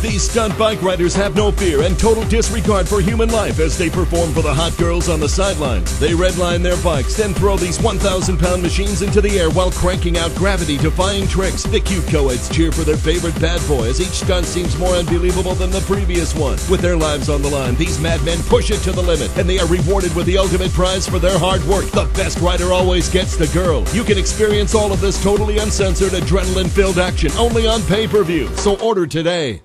These stunt bike riders have no fear and total disregard for human life as they perform for the hot girls on the sidelines. They redline their bikes, then throw these 1,000 pound machines into the air while cranking out gravity defying tricks. The cute co-eds cheer for their favorite bad boy as each stunt seems more unbelievable than the previous one. With their lives on the line, these madmen push it to the limit and they are rewarded with the ultimate prize for their hard work. The best rider always gets the girl. You can experience all of this totally uncensored, adrenaline filled action only on pay per view. So order today.